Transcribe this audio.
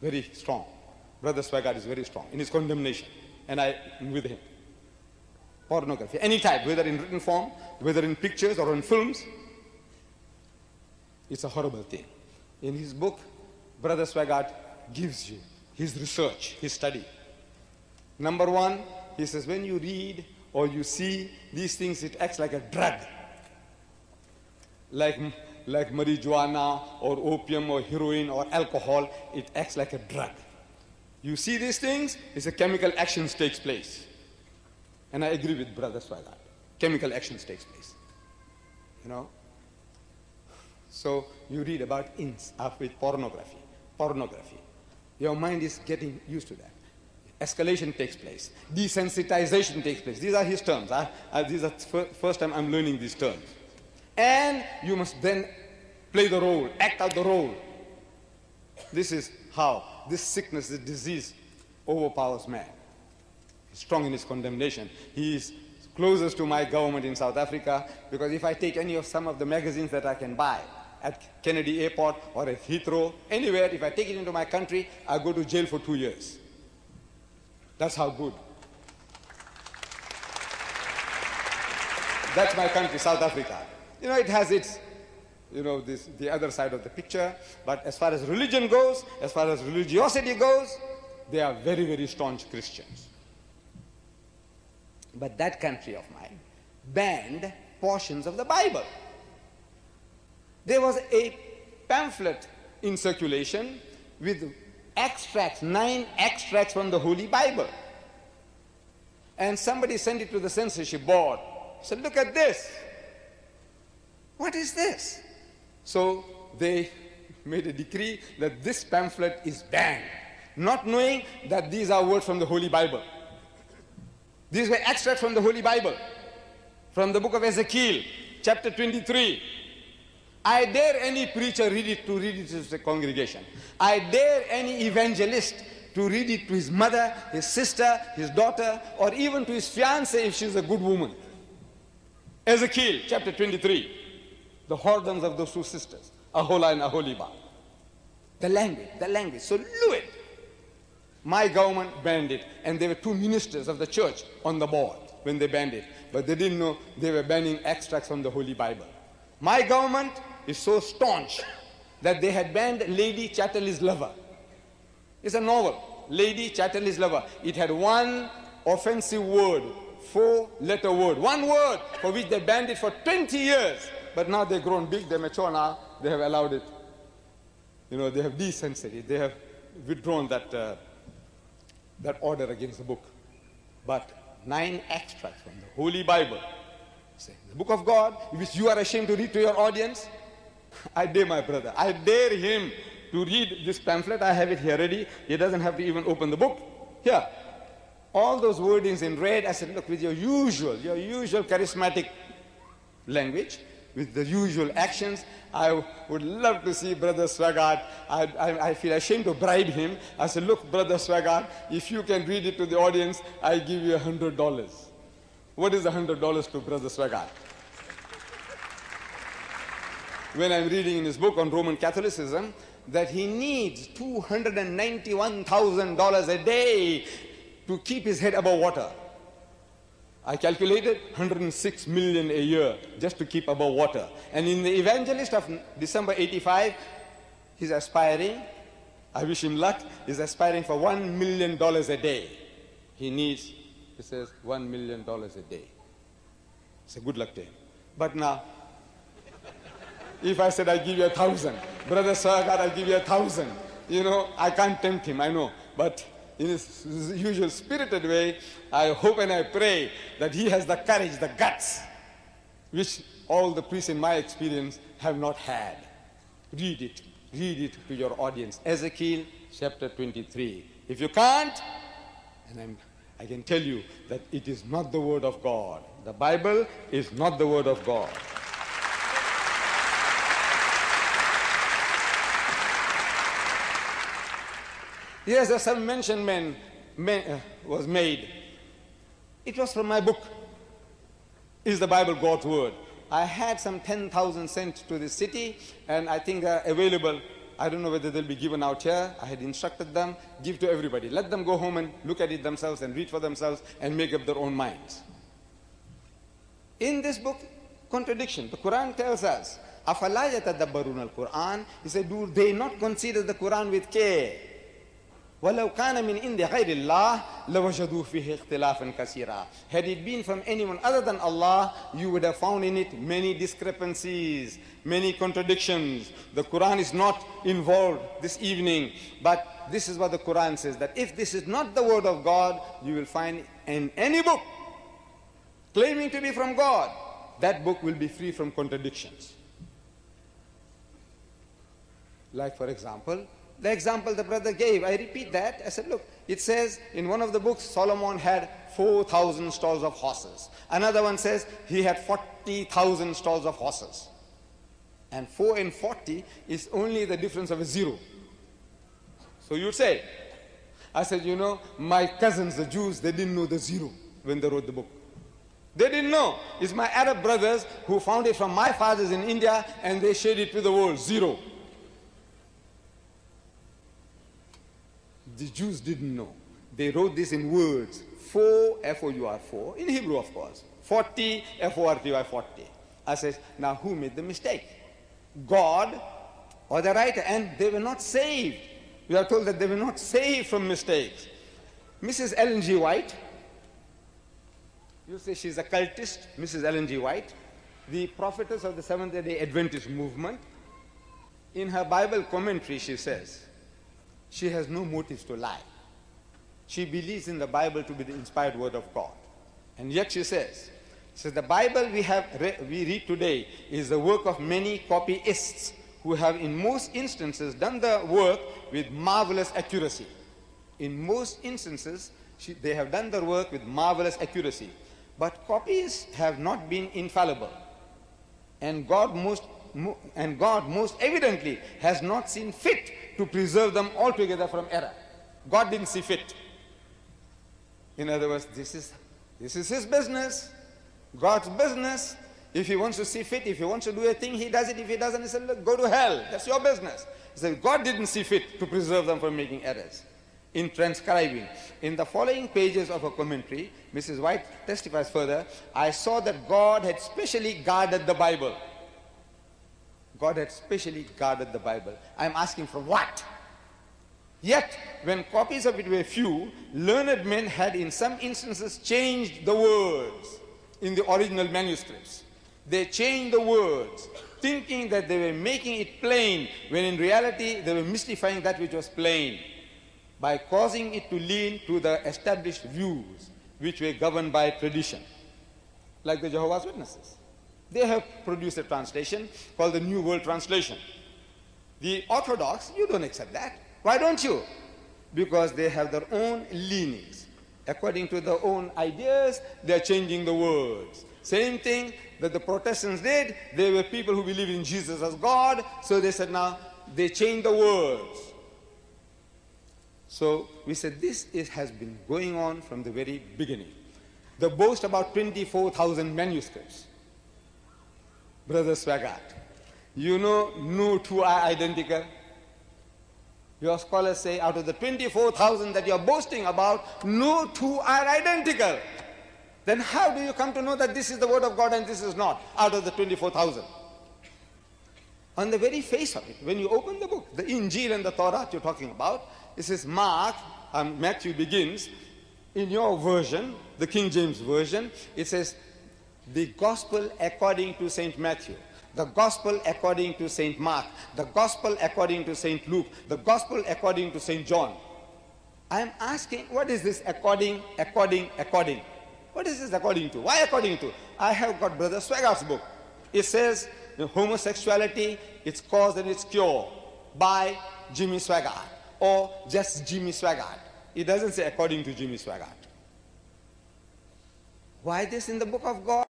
very strong. Brother Swaggart is very strong in his condemnation, and I am with him. Pornography, any type, whether in written form, whether in pictures or in films, it's a horrible thing. In his book, Brother Swaggart gives you his research, his study. Number one, he says, when you read or you see these things, it acts like a drug. Like, like marijuana or opium or heroin or alcohol, it acts like a drug. You see these things, it's a chemical actions takes place. And I agree with Brother Swaggart. Chemical actions takes place. You know? So you read about ins uh, with pornography. Pornography. Your mind is getting used to that. Escalation takes place. Desensitization takes place. These are his terms. I, I, these are the first time I'm learning these terms. And you must then play the role, act out the role. This is how this sickness, this disease overpowers man. He's strong in his condemnation. He is closest to my government in South Africa because if I take any of some of the magazines that I can buy at Kennedy Airport or at Heathrow, anywhere, if I take it into my country, I go to jail for two years. That's how good. That's my country, South Africa. You know, it has its, you know, this, the other side of the picture. But as far as religion goes, as far as religiosity goes, they are very, very staunch Christians. But that country of mine banned portions of the Bible. There was a pamphlet in circulation with extracts, nine extracts from the Holy Bible. And somebody sent it to the censorship board. Said, look at this. What is this? So they made a decree that this pamphlet is banned, not knowing that these are words from the Holy Bible. These were extracts from the Holy Bible, from the book of Ezekiel, chapter 23. I dare any preacher read it to read it to the congregation. I dare any evangelist to read it to his mother, his sister, his daughter, or even to his fiancée if she's a good woman. Ezekiel chapter 23. The whoredoms of those two sisters, Aholah and Aholibah. The language, the language, so lewd. My government banned it, and there were two ministers of the church on the board when they banned it, but they didn't know they were banning extracts from the Holy Bible. My government is so staunch that they had banned Lady Chatterley's Lover. It's a novel, Lady Chatterley's Lover. It had one offensive word, four letter word, one word for which they banned it for 20 years. But now they've grown big, they're mature now, they have allowed it. You know, they have it, they have withdrawn that, uh, that order against the book. But nine extracts from the Holy Bible say, the book of God, which you are ashamed to read to your audience, I dare my brother, I dare him to read this pamphlet. I have it here ready. He doesn't have to even open the book. Here. All those wordings in red, I said, look, with your usual, your usual charismatic language, with the usual actions, I would love to see Brother Swaggart. I, I, I, feel ashamed to bribe him. I said, look, Brother Swaggart, if you can read it to the audience, I give you a hundred dollars. What is a hundred dollars to Brother Swaggart? when I'm reading in his book on Roman Catholicism that he needs $291,000 a day to keep his head above water. I calculated 106 million a year just to keep above water. And in the evangelist of December 85, he's aspiring, I wish him luck, he's aspiring for $1 million a day. He needs, he says, $1 million a day. So good luck to him. But now, if I said I give you a thousand, brother Swaggart, I give you a thousand, you know, I can't tempt him, I know. But in his usual spirited way, I hope and I pray that he has the courage, the guts, which all the priests in my experience have not had. Read it. Read it to your audience. Ezekiel chapter 23. If you can't, and I'm, I can tell you that it is not the word of God. The Bible is not the word of God. Yes, there's some mention man, man uh, was made. It was from my book. Is the Bible God's word? I had some 10,000 sent to the city, and I think they're available I don't know whether they'll be given out here. I had instructed them, give to everybody. Let them go home and look at it themselves and read for themselves and make up their own minds. In this book, contradiction. The Quran tells us, أَفَلَا يَتَدَبَّرُونَ الْقُرْآنِ He said, do they not consider the Quran with care? وَلَوْ كَانَ مِنْ عِنْدِ غَيْرِ اللَّهِ لَوَجَدُوا فِيهِ اخْتِلَافًا كَثِيرًا Had it been from anyone other than Allah, you would have found in it many discrepancies, many contradictions. The Quran is not involved this evening, but this is what the Quran says, that if this is not the word of God, you will find in any book claiming to be from God, that book will be free from contradictions. Like for example, the example the brother gave, I repeat that. I said, look, it says in one of the books, Solomon had 4,000 stalls of horses. Another one says he had 40,000 stalls of horses. And 4 and 40 is only the difference of a zero. So you'd say, I said, you know, my cousins, the Jews, they didn't know the zero when they wrote the book. They didn't know. It's my Arab brothers who found it from my fathers in India and they shared it with the world, zero. The Jews didn't know. They wrote this in words. Four, F-O-U-R, four, in Hebrew, of course. 40, F-O-R-T-Y, 40. I says, now who made the mistake? God or the writer? And they were not saved. We are told that they were not saved from mistakes. Mrs. Ellen G. White, you say she's a cultist, Mrs. Ellen G. White, the prophetess of the Seventh-day Adventist movement. In her Bible commentary, she says, she has no motives to lie. She believes in the Bible to be the inspired word of God. And yet she says, says the Bible we, have we read today is the work of many copyists who have in most instances done the work with marvelous accuracy. In most instances, she, they have done their work with marvelous accuracy. But copies have not been infallible. And God most, and God most evidently has not seen fit to preserve them altogether from error. God didn't see fit. In other words, this is, this is his business, God's business. If he wants to see fit, if he wants to do a thing, he does it. If he doesn't, he says, go to hell. That's your business. He said, God didn't see fit to preserve them from making errors. In transcribing, in the following pages of a commentary, Mrs. White testifies further, I saw that God had specially guarded the Bible. God had specially guarded the Bible. I'm asking from what? Yet, when copies of it were few, learned men had in some instances changed the words in the original manuscripts. They changed the words, thinking that they were making it plain, when in reality they were mystifying that which was plain by causing it to lean to the established views which were governed by tradition, like the Jehovah's Witnesses. They have produced a translation called the New World Translation. The Orthodox, you don't accept that. Why don't you? Because they have their own leanings. According to their own ideas, they're changing the words. Same thing that the Protestants did. They were people who believed in Jesus as God, so they said now they changed the words. So we said this is, has been going on from the very beginning. They boast about 24,000 manuscripts. Brother Swaggart. you know no two are identical. Your scholars say out of the 24,000 that you're boasting about, no two are identical. Then how do you come to know that this is the word of God and this is not out of the 24,000? On the very face of it, when you open the book, the Injil and the Torah you're talking about, it says Mark, um, Matthew begins, in your version, the King James Version, it says the gospel according to St. Matthew, the gospel according to St. Mark, the gospel according to St. Luke, the gospel according to St. John. I am asking, what is this according, according, according? What is this according to? Why according to? I have got Brother Swaggart's book. It says homosexuality, its cause and its cure by Jimmy Swaggart or just Jimmy Swaggart. It doesn't say according to Jimmy Swaggart. Why this in the book of God?